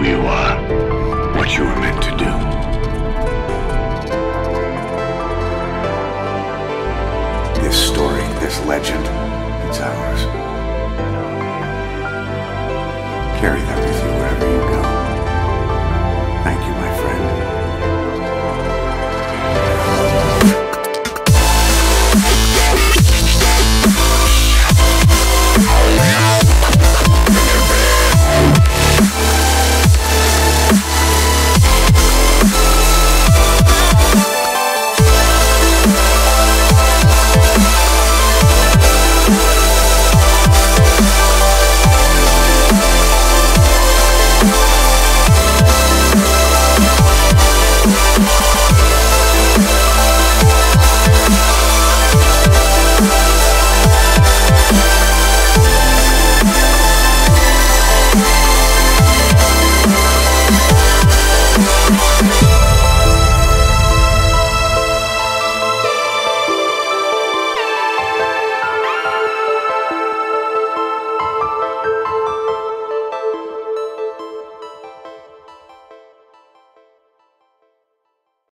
who you are, what you were meant to do. This story, this legend, it's ours. Carry that.